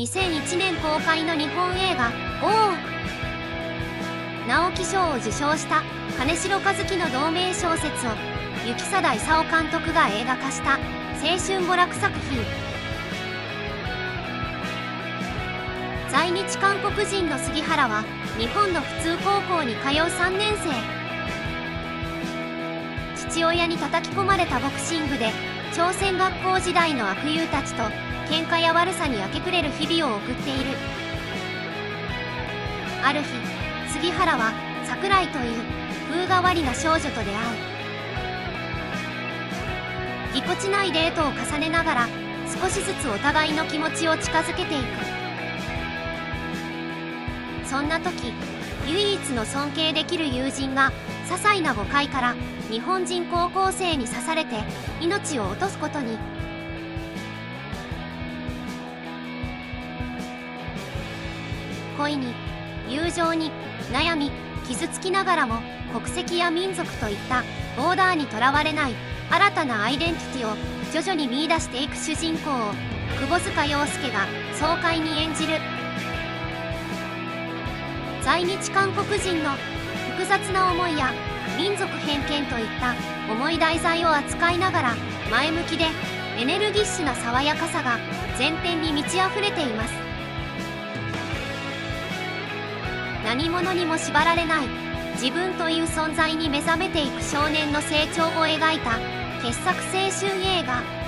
2001年公開の日本映画「おお」直木賞を受賞した金城和樹の同名小説を雪貞勲監督が映画化した青春娯楽作品。在日韓国人の杉原は日本の普通高校に通う3年生。父親に叩き込まれたボクシングで朝鮮学校時代の悪友たちと喧嘩や悪さに明け暮れる日々を送っている。ある日杉原は桜井という風変わりな少女と出会う。ぎこちないデートを重ねながら少しずつお互いの気持ちを近づけていく。そんな時唯一の尊敬できる友人が些細な誤解から日本人高校生に刺されて命を落とすことに。恋に友情に悩み傷つきながらも国籍や民族といったボーダーにとらわれない新たなアイデンティティを徐々に見いだしていく主人公を窪塚洋介が爽快に演じる。在日韓国人の複雑な思いや民族偏見といった重い題材を扱いながら前向きでエネルギッシュな爽やかさが全編に満ち溢れています。何者にも縛られない。自分という存在に目覚めていく少年の成長を描いた傑作青春映画。